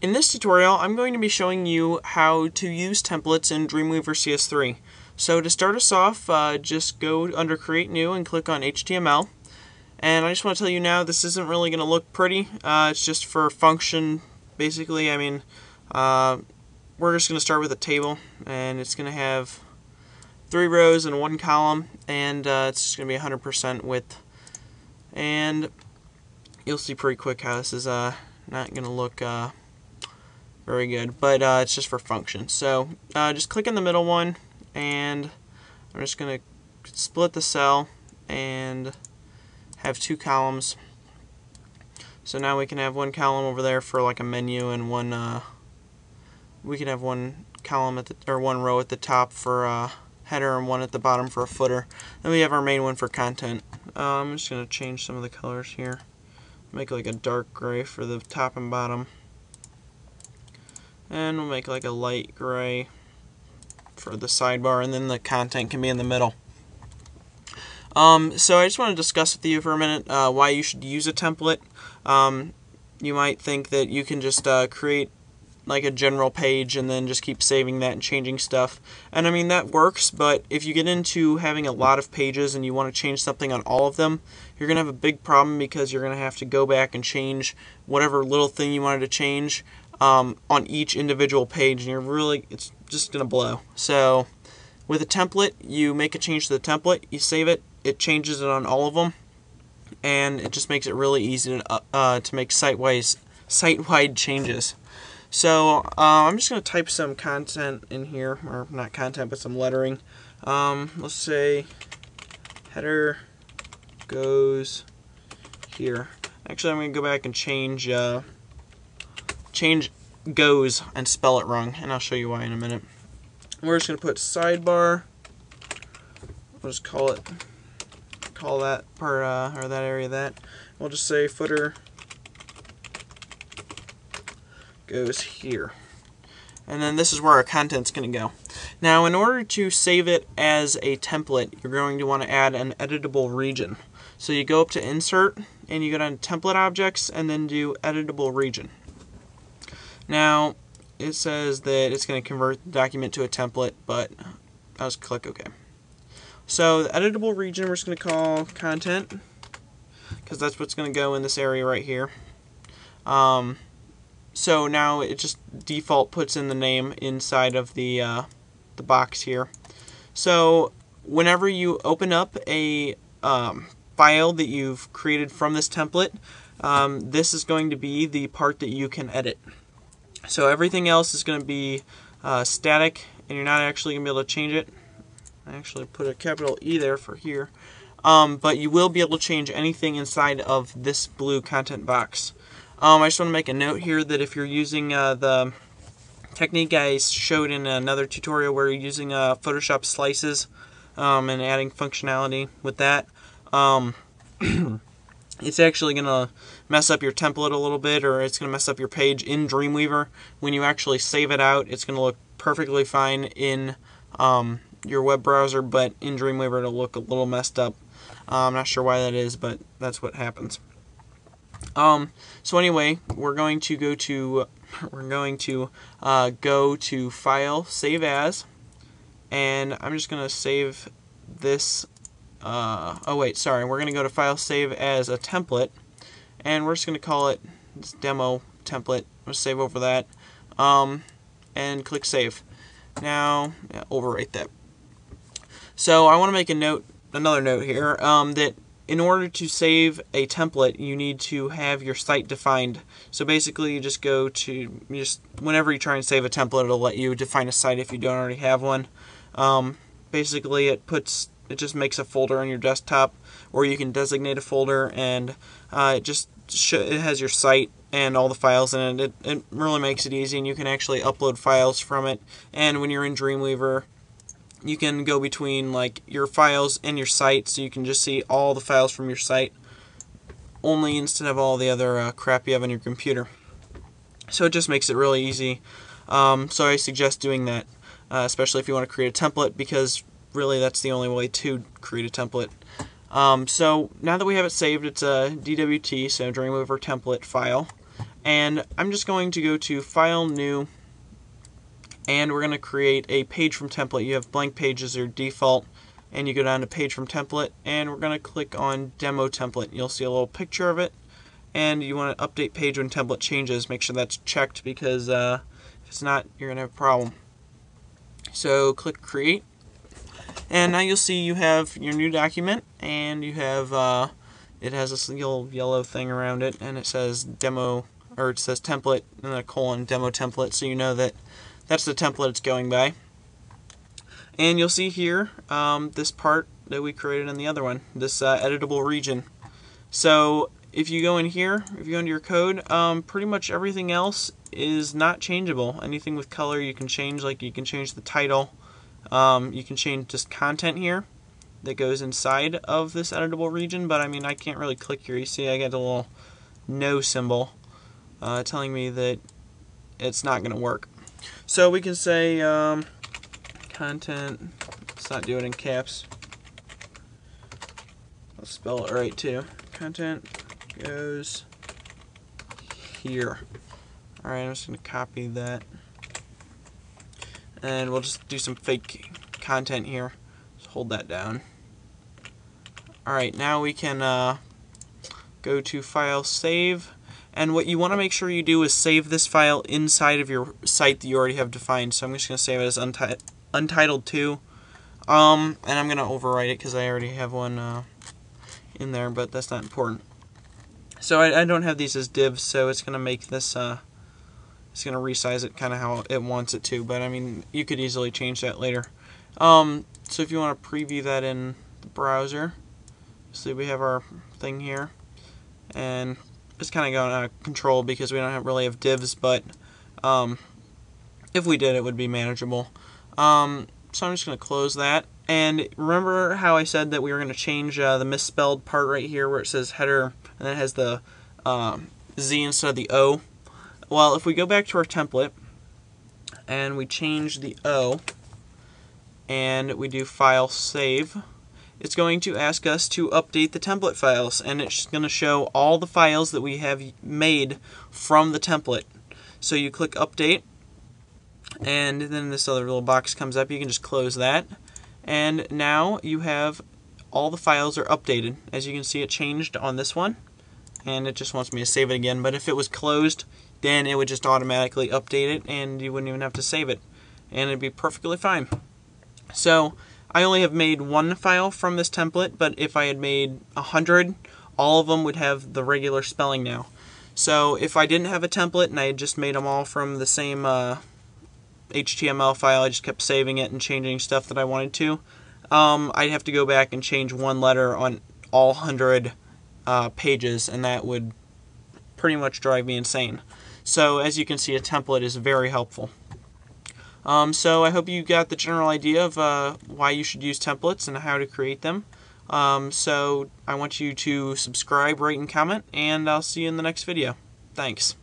In this tutorial, I'm going to be showing you how to use templates in Dreamweaver CS3. So to start us off, uh, just go under Create New and click on HTML. And I just want to tell you now, this isn't really going to look pretty. Uh, it's just for function, basically. I mean, uh, we're just going to start with a table, and it's going to have three rows and one column, and uh, it's just going to be 100% width. And you'll see pretty quick how this is uh, not going to look uh, very good, but uh, it's just for function. So uh, just click in the middle one, and I'm just going to split the cell and have two columns. So now we can have one column over there for like a menu and one uh, we can have one column at the or one row at the top for a header and one at the bottom for a footer. Then we have our main one for content. Uh, I'm just going to change some of the colors here. Make like a dark gray for the top and bottom. And we'll make like a light gray for the sidebar and then the content can be in the middle. Um, so I just want to discuss with you for a minute uh, why you should use a template. Um, you might think that you can just uh, create like a general page and then just keep saving that and changing stuff. And I mean that works, but if you get into having a lot of pages and you want to change something on all of them, you're going to have a big problem because you're going to have to go back and change whatever little thing you wanted to change um, on each individual page and you're really it's just to blow. So with a template, you make a change to the template, you save it, it changes it on all of them, and it just makes it really easy to, uh, uh to make site-wide site-wide changes. So uh, I'm just going to type some content in here, or not content, but some lettering. Um, let's say header goes here. Actually, I'm going to go back and change uh, change goes and spell it wrong, and I'll show you why in a minute. We're just going to put sidebar. We'll just call it call that part uh, or that area that. We'll just say footer goes here. And then this is where our content's going to go. Now, in order to save it as a template, you're going to want to add an editable region. So you go up to Insert, and you go down to Template Objects, and then do Editable Region. Now, it says that it's going to convert the document to a template, but I'll just click OK. So the editable region we're just going to call content because that's what's going to go in this area right here. Um, so now it just default puts in the name inside of the uh, the box here. So whenever you open up a um, file that you've created from this template, um, this is going to be the part that you can edit. So everything else is going to be uh, static and you're not actually going to be able to change it. I actually put a capital E there for here. Um, but you will be able to change anything inside of this blue content box. Um, I just want to make a note here that if you're using uh, the technique I showed in another tutorial where you're using uh, Photoshop slices um, and adding functionality with that, um, it's actually going to mess up your template a little bit or it's going to mess up your page in Dreamweaver. When you actually save it out, it's going to look perfectly fine in um, your web browser, but in Dreamweaver it'll look a little messed up. Uh, I'm not sure why that is, but that's what happens. Um, so anyway, we're going to go to we're going to uh, go to File, Save As, and I'm just going to save this. Uh, oh wait, sorry. We're going to go to File, Save as a template, and we're just going to call it demo template. We'll save over that, um, and click Save. Now, yeah, overwrite that. So I want to make a note, another note here, um, that in order to save a template, you need to have your site defined. So basically, you just go to you just whenever you try and save a template, it'll let you define a site if you don't already have one. Um, basically, it puts it just makes a folder on your desktop, or you can designate a folder, and uh, it just it has your site and all the files in it. it. It really makes it easy, and you can actually upload files from it. And when you're in Dreamweaver, you can go between like your files and your site so you can just see all the files from your site only instead of all the other uh, crap you have on your computer so it just makes it really easy um, so I suggest doing that uh, especially if you want to create a template because really that's the only way to create a template um, so now that we have it saved it's a DWT so Dreamweaver template file And I'm just going to go to File, New, and we're going to create a page from template. You have blank pages your default, and you go down to page from template, and we're going to click on demo template. You'll see a little picture of it, and you want to update page when template changes. Make sure that's checked because uh, if it's not, you're going to have a problem. So click create, and now you'll see you have your new document, and you have uh, it has this little yellow thing around it, and it says demo or it says template and then a colon demo template, so you know that that's the template it's going by. And you'll see here um, this part that we created in the other one, this uh, editable region. So if you go in here, if you go into your code, um, pretty much everything else is not changeable. Anything with color you can change, like you can change the title, um, you can change just content here that goes inside of this editable region, but I mean I can't really click here. You see I get a little no symbol uh, telling me that it's not going to work. So we can say um, content, let's not do it in caps. I'll spell it right too. Content goes here. Alright, I'm just going to copy that. And we'll just do some fake content here. Just hold that down. Alright, now we can uh, go to File, Save, and what you want to make sure you do is save this file inside of your site that you already have defined. So I'm just going to save it as unti untitled 2. Um, and I'm going to overwrite it because I already have one uh, in there, but that's not important. So I, I, don't have these as divs, so it's going to make this, uh, it's going to resize it kind of how it wants it to, but I mean, you could easily change that later. Um, so if you want to preview that in the browser, see we have our thing here, and it's kind of going out of control because we don't have, really have divs, but um, if we did, it would be manageable. Um, so I'm just going to close that. And remember how I said that we were going to change uh, the misspelled part right here where it says header and it has the um, Z instead of the O? Well, if we go back to our template and we change the O and we do file save, it's going to ask us to update the template files and it's going to show all the files that we have made from the template. So you click update and then this other little box comes up. You can just close that and now you have all the files are updated. As you can see it changed on this one and it just wants me to save it again but if it was closed then it would just automatically update it and you wouldn't even have to save it and it'd be perfectly fine. So I only have made one file from this template, but if I had made a hundred, all of them would have the regular spelling now. So if I didn't have a template and I had just made them all from the same uh, HTML file, I just kept saving it and changing stuff that I wanted to, um, I'd have to go back and change one letter on all hundred uh, pages, and that would pretty much drive me insane. So as you can see, a template is very helpful. Um, so I hope you got the general idea of uh, why you should use templates and how to create them. Um, so I want you to subscribe, rate, and comment, and I'll see you in the next video. Thanks.